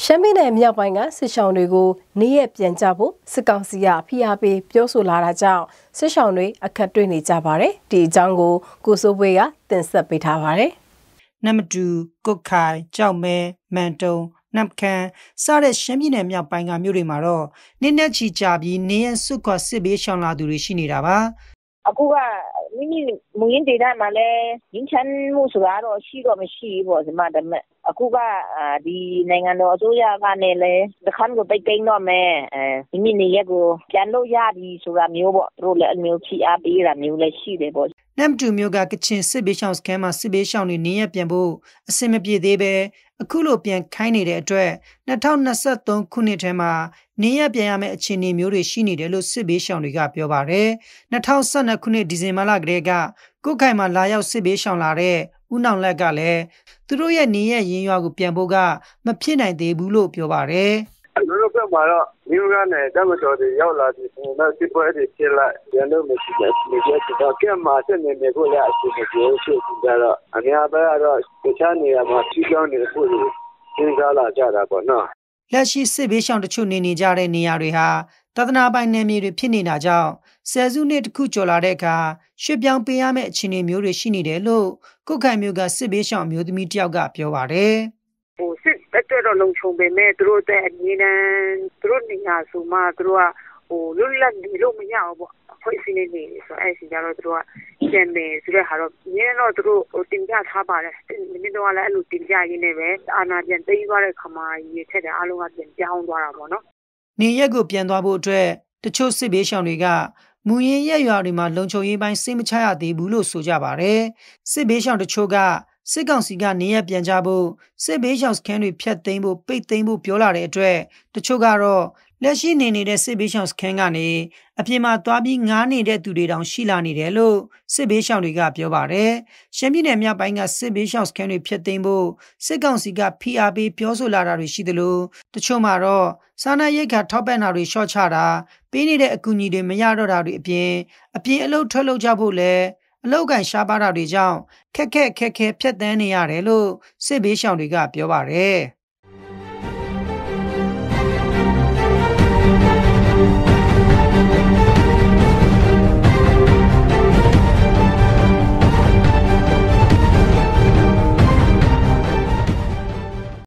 ရှမ်းပြည်နယ်မြောက်ပိုင်းကစစ်ရှောင်းတွေကိုနေရက်ပြန်ကြဖို့စစ်ကောင်စီကဖိအားပေးပြောဆိုလာတာကြောင့်စစ်ရှောင်းတွေအခက်တွေ့နေကြပါတယ်ဒီအကြောင်းကိုကိုစိုးပွေးကတင်ဆက်ပေးထားပါတယ်နမတူကုတ်ခိုင်ကြောက်မဲမန်တုံနမ်ခန်စတဲ့ရှမ်းပြည်နယ်မြောက်ပိုင်းကမြို့တွေမှာတော့နင်းနဲ့ချီကြပြီးနေရစွတ်ခွစစ်ဘေးရှောင်လာသူတွေရှိနေတာပါအခုက မိမိမူရင်းဒေသမှာလည်းရင်းချမ်းမှုဆိုတာတော့ရှိတော့မရှိဘူးပေါ့ဒီမှာဒါပေမဲ့အခုကဒီနိုင်ငံတော်အစိုးရကနေလည်းတခန်းကိုပိတ်သိမ်းတော့မယ်အဲမိမိနေရက်ကိုပြန်လို့ရပြီဆိုတာမျိုးပေါ့သူတို့လည်းအမျိုးချီအားပေးတာမျိုးလည်းရှိတယ်ပေါ့ နမ်တူမျိုးကကချင်စစ်ဘေးရှောင်စခန်းမှာစစ်ဘေးရှောင်တွေနေရပြန်ဖို့အဆင်မပြေသေးပဲအခုလိုပြန်ခိုင်းနေတဲ့အတွက်2023ခုနှစ်ထဲမှာနေရပြန်ရမယ့်အခြေအနေမျိုးတွေရှိနေတယ်လို့စစ်ဘေးရှောင်တွေကပြောပါတယ်2012ခုနှစ်ဒီဇင်ဘာလကတည်းကကုတ်ခိုင်မှာလာရောက်စစ်ဘေးရှောင်လာတဲ့ဦးနောင်လက်ကလည်းသူတို့ရဲ့နေရရင်ရွာကိုပြန်ဖို့ကမဖြစ်နိုင်သေးဘူးလို့ပြောပါတယ် ကျွန်တော်တို့မှာတော့မြို့ကနေတမတော်တွေရောက်လာပြီးတော့စစ်ပွဲတွေဖြစ်လာရန်လို့မရှိတဲ့နေရာတော့ကဲမှာစနေနေကိုလည်းအစီအစဉ်တွေရှိကြတော့အများပဲတော့တခြားနေရာမှာကြီးကြောင်းနေဖို့စဉ်းစားလာကြတာပေါ့နော်လက်ရှိစစ်ဘေးရှောင်တချို့နေနေကြတဲ့နေရာတွေဟာတသနာပိုင်နယ်မြေတွေဖြစ်နေတာကြောင့်ဆယ်စုနှစ်တစ်ခုကျော်လာတဲ့အခါရွှေ့ပြောင်းပေးရမယ့်အခြေအနေမျိုးတွေရှိနေတယ်လို့ကုတ်ခိုင်မျိုးကစစ်ဘေးရှောင်မျိုးသမီးတယောက်ကပြောပါတယ်ဟိုစစ်အ တွက်တော့လုံခြုံပေမဲ့သူတို့တဲ့အငြင်းတန်းသူတို့နေရာဆိုမှသူတို့ကဟိုလွတ်လပ်နေလို့မရဘူးပေါ့ဖွဲ့စည်းနေနေဆိုအဲ့ဒီကြတော့သူတို့ကကျန်တယ်ဆိုတဲ့ဟာတော့ညနေတော့သူတို့ဟိုတင်ပြထားပါတယ်မိနစ်တော့လည်းအဲ့လိုတင်ပြရင်းနဲ့ပဲအာနာပြန်သိမ်းသွားတဲ့ခမာကြီးထက်တဲ့အားလုံးကပြန်ပြောင်းသွားတာပေါ့နော်နေရက်ကိုပြန်သွားဖို့အတွက်တချို့စစ်ဘေးရှောင်တွေကမူရင်ရက်ရွာတွေမှာလုံခြုံရေးပိုင်းစိတ်မချရသေးဘူးလို့ဆိုကြပါတယ်စစ်ဘေးရှောင်တချို့က စစ်ကောင်စီကနေရပြန်ကြဖို့စစ်ဘေးရှောင်စခန်းတွေဖျက်သိမ်းဖို့ပိတ်သိမ်းဖို့ပြောလာတဲ့အတွက်တချို့ကတော့လက်ရှိနေနေတဲ့စစ်ဘေးရှောင်စခန်းကနေအပြင်မှာသွားပြီးငားနေတဲ့သူတွေတောင်ရှိလာနေတယ်လို့စစ်ဘေးရှောင်တွေကပြောပါတယ်။ရှမ်းပြည်နယ်မြောက်ပိုင်းကစစ်ဘေးရှောင်စခန်းတွေဖျက်သိမ်းဖို့စစ်ကောင်စီကဖိအားပေးပြောဆိုလာတာတွေရှိသလိုတချို့မှာတော့စားနပ်ရိက္ခာထောက်ပံ့တာတွေရှော့ချတာပေးနေတဲ့အကူအညီတွေမရတော့တာတွေအပြင်အပြင်အလုပ်ထွက်လုပ်ကြဖို့လည်း အလောက်ကန်ရှားပါတာတွေကြောင့်ခက်ခက်ခက်ခဲဖြတ်တန်းနေရတယ်လို့စစ်ဘေးရှောင်တွေကပြောပါတယ်။